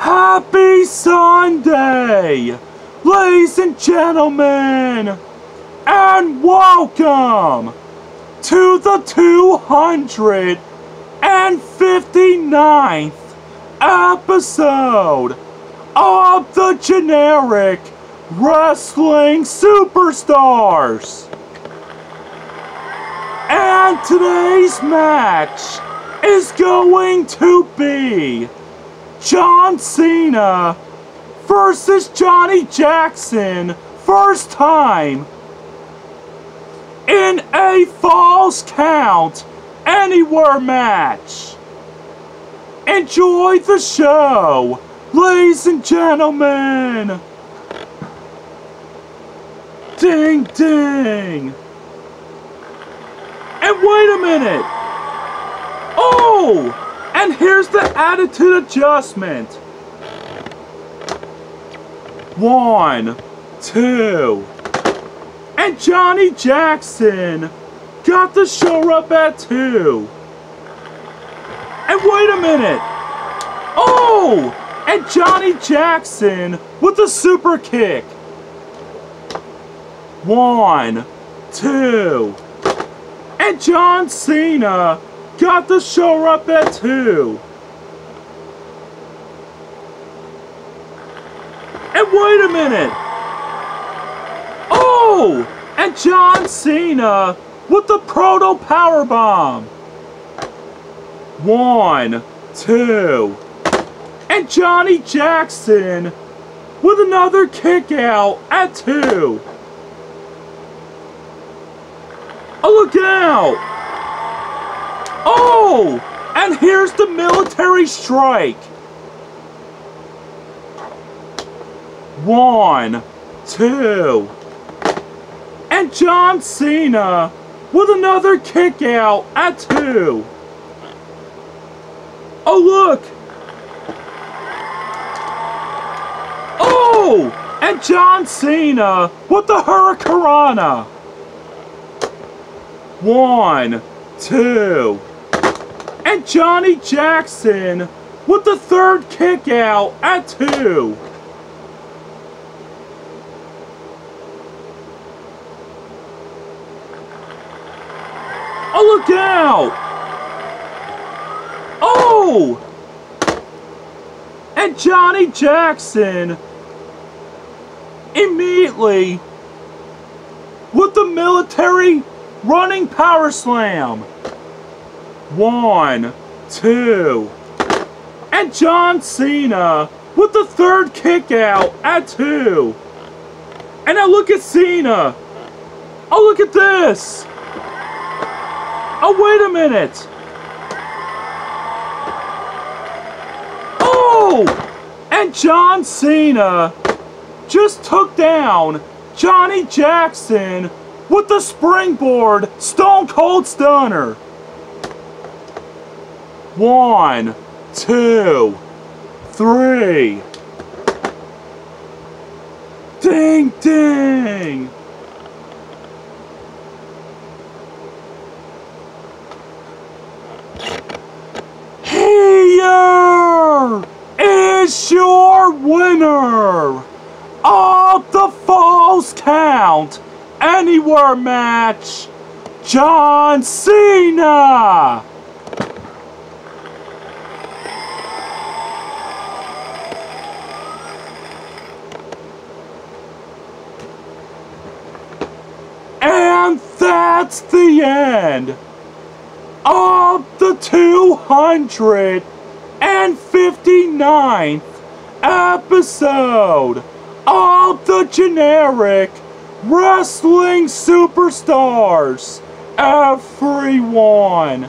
Happy Sunday, ladies and gentlemen, and welcome to the 259th episode of the Generic Wrestling Superstars. And today's match is going to be John Cena versus Johnny Jackson, first time in a falls count anywhere match. Enjoy the show, ladies and gentlemen. Ding ding. And wait a minute. Oh! And here's the attitude adjustment. One, two. And Johnny Jackson got the show up at two. And wait a minute. Oh! And Johnny Jackson with the super kick. One, two. And John Cena got the show up at two. And wait a minute. Oh! And John Cena with the proto power bomb. One, two. And Johnny Jackson with another kick out at two. Oh, look out! Oh! And here's the military strike. One, two. And John Cena with another kick out at two. Oh, look! Oh! And John Cena with the Hurricanrana. One, two. And Johnny Jackson with the third kick out at two. Oh, look out! Oh! And Johnny Jackson immediately with the military running power slam. One, two. And John Cena with the third kick out at two. And now look at Cena. Oh, look at this. Oh, wait a minute. Oh! And John Cena just took down Johnny Jackson with the springboard Stone Cold Stunner. One, two, three. Ding, ding. Here is your winner of the Falls Count Anywhere match, John Cena! And that's the end of the 259th episode of the generic wrestling superstars, everyone.